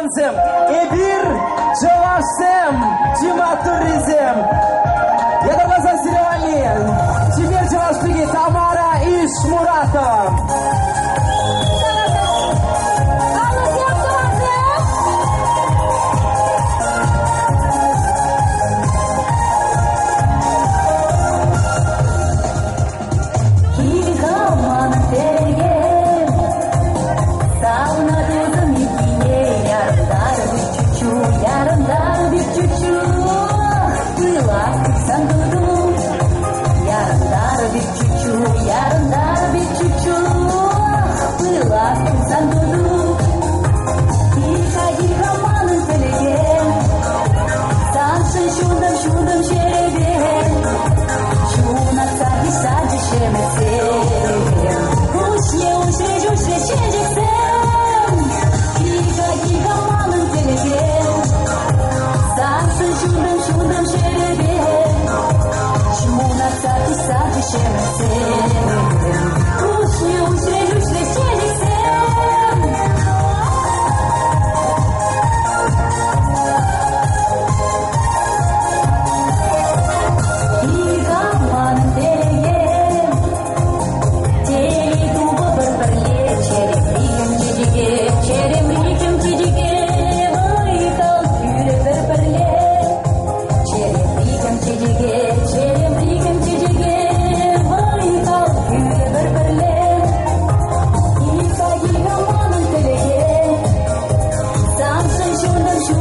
танцем. Эбир Джавашем Чиматуризем. Я тогда за Теперь Джавашпиги Тамара Ишмуратова.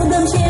能写。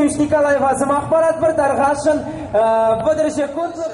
алексеевич николаев азым ақпарат бір тарғашын э, быдыржы кутлов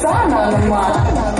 Sana, Sana, Sana,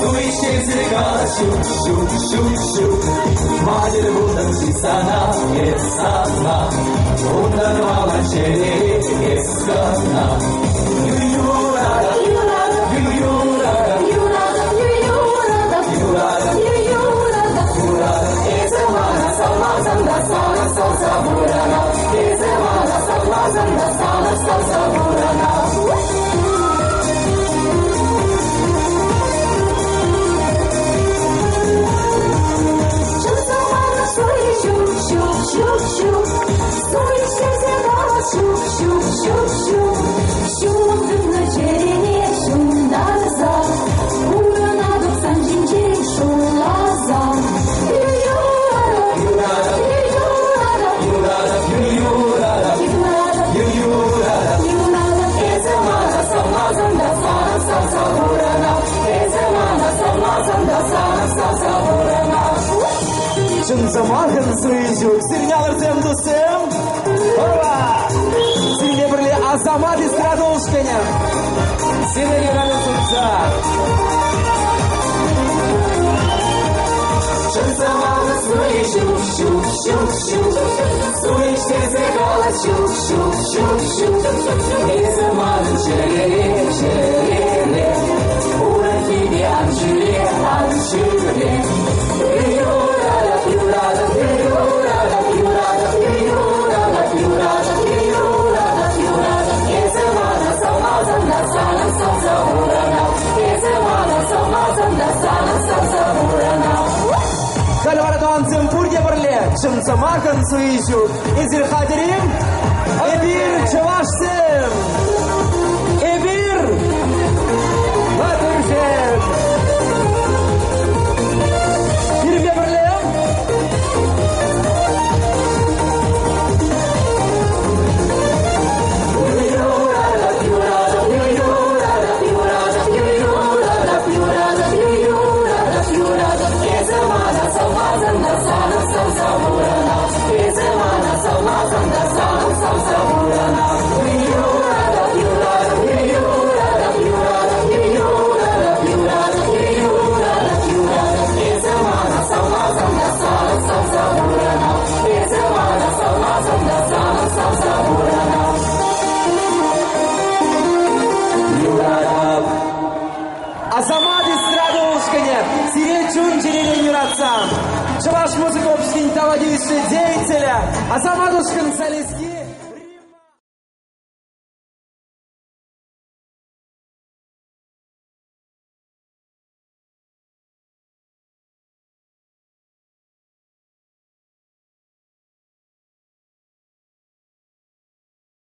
Suyşevzika şu şu şu şu Madir bulan sana yes sana Onlar malan şeyleri yes sana Yuyurada yuyurada yuyurada yuyurada yuyurada yuyurada yuyurada yuyurada Ezemana sallazan da sana salsa vurana Ezemana sallazan Щуп-щуп, все, взяла, щуп-щуп-щуп. 咻咻咻咻咻咻！苏醒在高了咻咻咻咻咻咻！你在忙什么？什么？无论今天是夜，还是明天，哎呦。Çınca Markın Suyu Yüzük İzir Kadir'im Edir Çavaş'tır Müzik прощаться. Желаешь музыку товарищ деятеля, а сама душка на солистки.